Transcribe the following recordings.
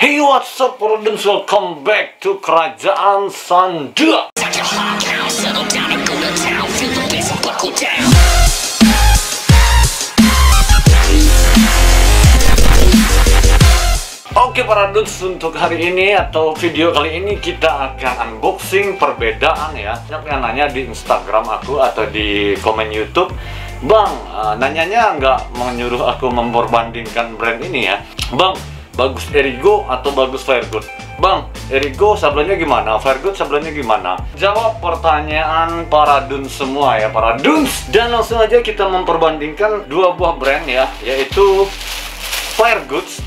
Hey what's up Prudence welcome back to Kerajaan Sanda Oke para dudes untuk hari ini atau video kali ini kita akan unboxing perbedaan ya. Banyak yang nanya di Instagram aku atau di komen YouTube. Bang, uh, nanyanya nggak menyuruh aku memperbandingkan brand ini ya. Bang, bagus Erigo atau bagus Fairgood? Bang, Erigo sablonnya gimana? Fairgood sablonnya gimana? Jawab pertanyaan para duns semua ya, para duns Dan langsung aja kita memperbandingkan dua buah brand ya Yaitu Fairgoods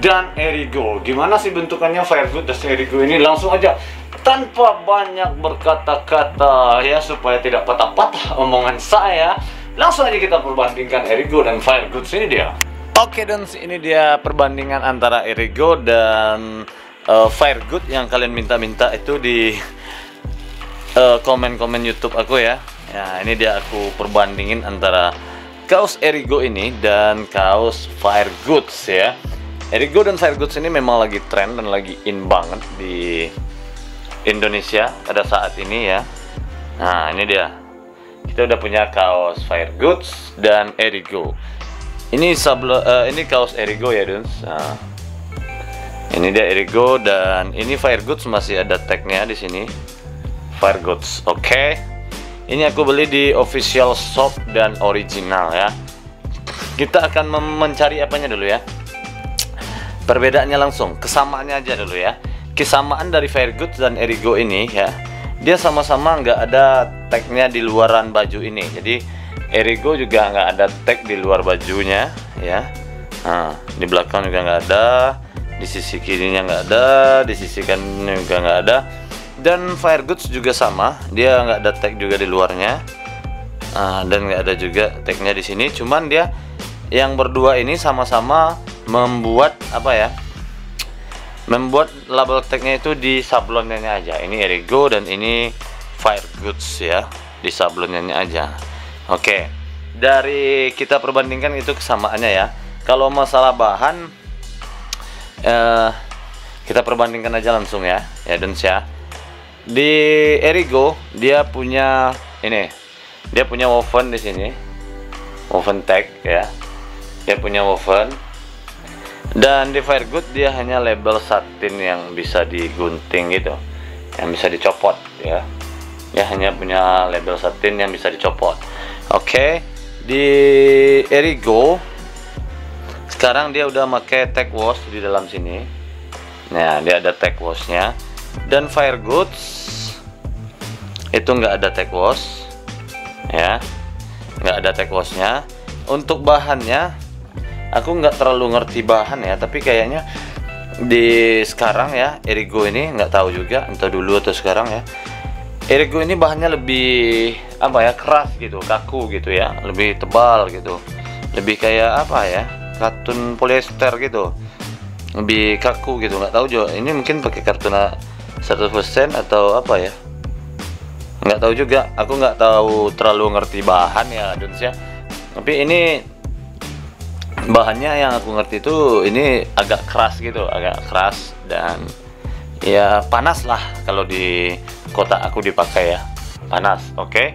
dan Erigo. Gimana sih bentukannya Firegood dan Erigo ini? Langsung aja tanpa banyak berkata-kata ya supaya tidak patah-patah omongan saya. Langsung aja kita perbandingkan Erigo dan Firegoods ini dia. Oke dan ini dia perbandingan antara Erigo dan uh, Firegood yang kalian minta-minta itu di uh, komen-komen YouTube aku ya. Ya, ini dia aku perbandingin antara kaos Erigo ini dan kaos Firegoods ya. Erigo dan Firegoods ini memang lagi tren dan lagi in banget di Indonesia pada saat ini ya. Nah, ini dia. Kita udah punya kaos Firegoods dan Erigo. Ini sablo uh, ini kaos Erigo ya, Duns. Nah, ini dia Erigo dan ini Firegoods masih ada tagnya di sini. Firegoods. Oke. Okay. Ini aku beli di official shop dan original ya. Kita akan mencari apanya dulu ya perbedaannya langsung kesamaannya aja dulu ya kesamaan dari Fairgood dan Erigo ini ya dia sama-sama nggak ada tagnya di luaran baju ini jadi Erigo juga nggak ada tag di luar bajunya ya. Nah, di belakang juga nggak ada di sisi kirinya nggak ada di sisi kanannya juga nggak ada. Dan Firegoods juga sama dia nggak ada tag juga di luarnya. Nah, dan nggak ada juga tagnya di sini. Cuman dia yang berdua ini sama-sama membuat apa ya membuat label tagnya itu di sablonnya aja. Ini Erigo dan ini Fire Goods ya di sablonnya aja oke. Dari kita perbandingkan itu kesamaannya ya. Kalau masalah bahan eh, kita perbandingkan aja langsung ya ya dan ya. Di Erigo dia punya ini dia punya woven di sini. Woven tag ya. Dia punya woven. Dan di Firegood dia hanya label satin yang bisa digunting gitu yang bisa dicopot ya. Ya hanya punya label satin yang bisa dicopot oke okay. di Erigo sekarang dia udah pakai tag wash di dalam sini. Nah dia ada tag washnya. Dan Firegoods itu nggak ada tag wash ya. Nggak ada tag washnya. Untuk bahannya aku nggak terlalu ngerti bahan ya tapi kayaknya di sekarang ya Erigo ini nggak tahu juga entah dulu atau sekarang ya Erigo ini bahannya lebih apa ya keras gitu kaku gitu ya. Lebih tebal gitu. Lebih kayak apa ya katun polyester gitu. Lebih kaku gitu nggak tahu juga. Ini mungkin pakai kartun 100% atau apa ya? Nggak tahu juga. Aku nggak tahu terlalu ngerti bahan ya Duns ya. Tapi ini bahannya yang aku ngerti itu ini agak keras gitu agak keras dan ya panas lah kalau di kota aku dipakai ya. Panas oke. Okay?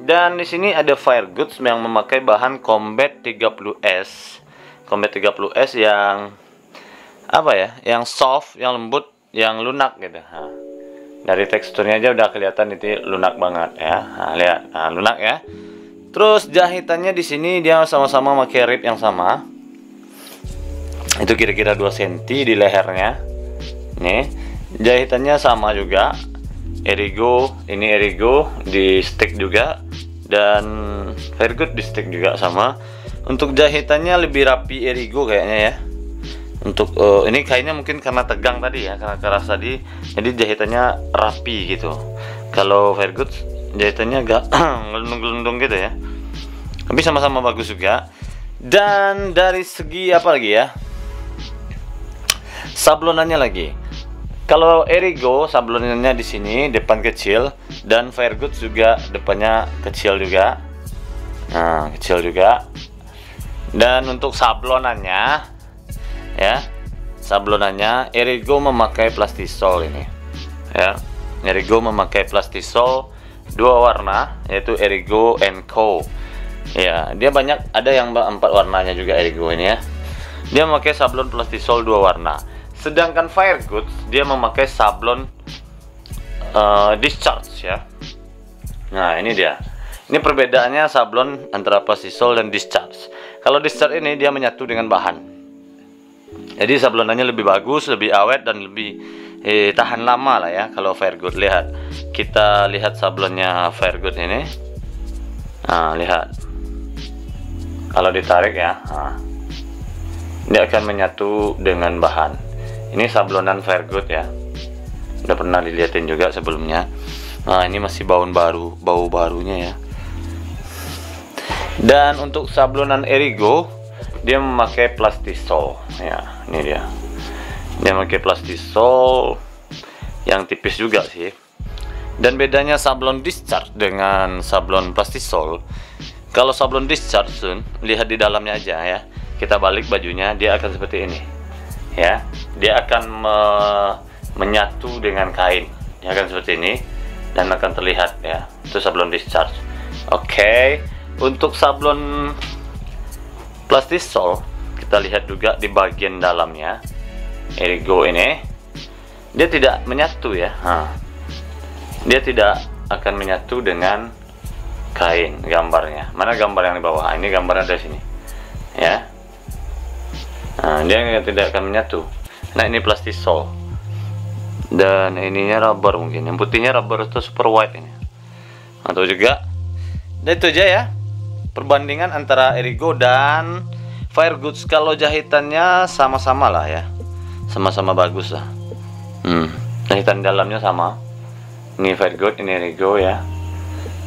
dan di sini ada fire goods yang memakai bahan combat 30s combat 30s yang apa ya yang soft yang lembut yang lunak gitu. Nah, dari teksturnya aja udah kelihatan itu lunak banget ya. Nah, lihat nah, lunak ya. Terus jahitannya di sini dia sama-sama pakai rib yang sama. Itu kira-kira 2 cm di lehernya. Nih, jahitannya sama juga. Erigo, ini Erigo di stick juga dan Fairgood di stick juga sama. Untuk jahitannya lebih rapi Erigo kayaknya ya. Untuk uh, ini kayaknya mungkin karena tegang tadi ya, karena keras tadi, jadi jahitannya rapi gitu. Kalau Fairgood jahitannya agak gelundung-gelundung gitu ya tapi sama-sama bagus juga dan dari segi apa lagi ya sablonannya lagi kalau Erigo sablonannya di sini depan kecil. Dan Fairgood juga depannya kecil juga. Nah kecil juga. Dan untuk sablonannya ya sablonannya Erigo memakai plastisol ini. Ya Erigo memakai plastisol dua warna yaitu Erigo Co. Ya dia banyak ada yang empat warnanya juga Erigo ini ya. Dia memakai sablon plastisol dua warna sedangkan Firegoods dia memakai sablon uh, discharge ya. Nah ini dia. Ini perbedaannya sablon antara plastisol dan discharge. Kalau discharge ini dia menyatu dengan bahan. Jadi sablonannya lebih bagus lebih awet dan lebih eh, tahan lama lah ya kalau Fairgood lihat. Kita lihat sablonnya Fairgood ini. Nah lihat. Kalau ditarik ya. Nah, dia akan menyatu dengan bahan ini sablonan Fairgood ya. Udah pernah dilihatin juga sebelumnya. Nah ini masih bau baru bau barunya ya. Dan untuk sablonan Erigo dia memakai plastisol. Ya ini dia. Dia memakai plastisol yang tipis juga sih. Dan bedanya sablon discharge dengan sablon plastisol. Kalau sablon discharge sun lihat di dalamnya aja ya. Kita balik bajunya dia akan seperti ini. Ya dia akan me menyatu dengan kain. Dia akan seperti ini. Dan akan terlihat ya. Itu sablon discharge. Oke. Okay. untuk sablon plastisol kita lihat juga di bagian dalamnya. Erigo ini. Dia tidak menyatu ya. Nah, dia tidak akan menyatu dengan kain gambarnya. Mana gambar yang di bawah? Ah, ini gambarnya dari sini. Ya. Nah, dia tidak akan menyatu nah ini plastisol. Dan ininya rubber mungkin. Yang putihnya rubber itu super white ini. Atau juga. Dan itu aja ya. Perbandingan antara Erigo dan Firegoods kalau jahitannya sama-sama lah ya. Sama-sama bagus lah. Hmm. jahitan dalamnya sama. Ini Firegood ini Erigo ya.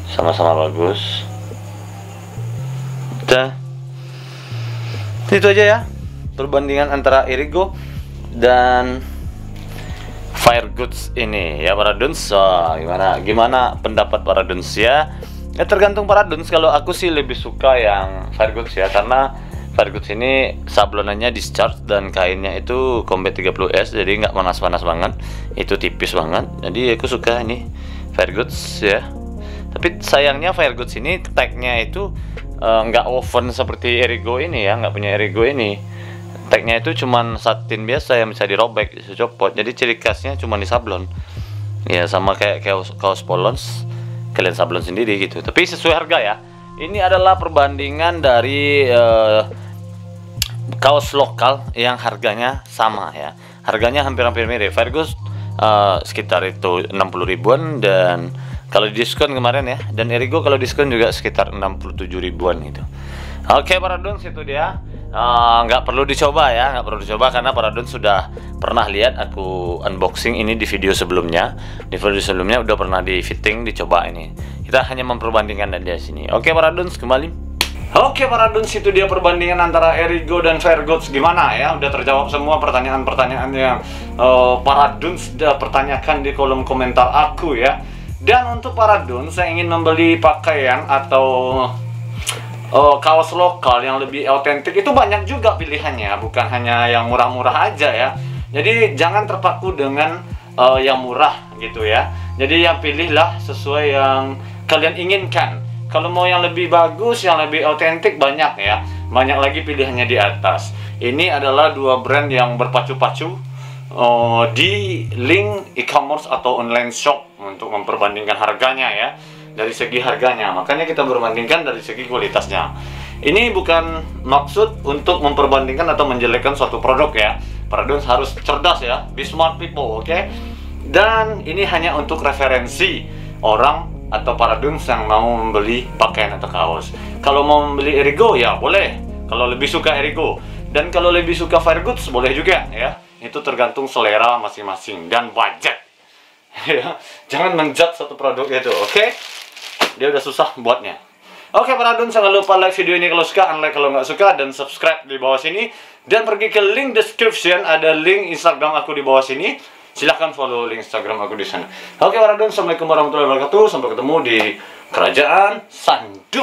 Sama-sama bagus. Udah. Itu aja ya. Perbandingan antara Erigo dan Firegoods ini ya para duns so, gimana gimana pendapat para duns ya Ya tergantung para duns. Kalau aku sih lebih suka yang Firegoods ya karena Firegoods ini sablonannya discharge dan kainnya itu Combat 30S jadi nggak panas-panas banget. Itu tipis banget. Jadi aku suka ini Firegoods ya. Tapi sayangnya Firegoods ini tagnya itu uh, nggak oven seperti Erigo ini ya, nggak punya Erigo ini. Tagnya itu cuman satin biasa yang bisa dirobek, bisa copot. Jadi ciri khasnya cuma di sablon. Ya sama kayak kaos, kaos Polons kalian sablon sendiri gitu. Tapi sesuai harga ya. Ini adalah perbandingan dari uh, kaos lokal yang harganya sama ya. Harganya hampir-hampir mirip. Fergus uh, sekitar itu 60 ribuan dan kalau diskon kemarin ya. Dan Erigo kalau diskon juga sekitar 67 ribuan gitu. Oke para dons itu dia. Eh, nggak uh, perlu dicoba ya nggak perlu dicoba karena para don sudah pernah lihat aku unboxing ini di video sebelumnya. Di video sebelumnya udah pernah di fitting dicoba ini. Kita hanya memperbandingkan dan di sini. Oke para don kembali. Oke para duns itu dia perbandingan antara Erigo dan Fairgods gimana ya? Udah terjawab semua pertanyaan-pertanyaan yang uh, para duns sudah pertanyakan di kolom komentar aku ya. Dan untuk para duns yang ingin membeli pakaian atau uh, kaos lokal yang lebih otentik itu banyak juga pilihannya bukan hanya yang murah-murah aja ya. Jadi jangan terpaku dengan uh, yang murah gitu ya. Jadi yang pilihlah sesuai yang kalian inginkan. Kalau mau yang lebih bagus yang lebih otentik banyak ya. Banyak lagi pilihannya di atas. Ini adalah dua brand yang berpacu-pacu uh, di link e-commerce atau online shop untuk memperbandingkan harganya ya dari segi harganya. Makanya kita berbandingkan dari segi kualitasnya. Ini bukan maksud untuk memperbandingkan atau menjelekkan suatu produk ya. Para dons harus cerdas ya be smart people oke? Okay? dan ini hanya untuk referensi orang atau para dons yang mau membeli pakaian atau kaos. Kalau mau membeli Erigo ya boleh. Kalau lebih suka Erigo. Dan kalau lebih suka Firegoods boleh juga ya. Itu tergantung selera masing-masing dan budget. Ya jangan menjat satu produk itu oke? okay? Dia udah susah buatnya Oke para dun jangan lupa like video ini kalau suka, unlike kalau nggak suka, dan subscribe di bawah sini. Dan pergi ke link description, ada link Instagram aku di bawah sini. Silahkan follow link Instagram aku di sana. Oke para dun, Assalamualaikum warahmatullahi wabarakatuh. Sampai ketemu di Kerajaan Sandu.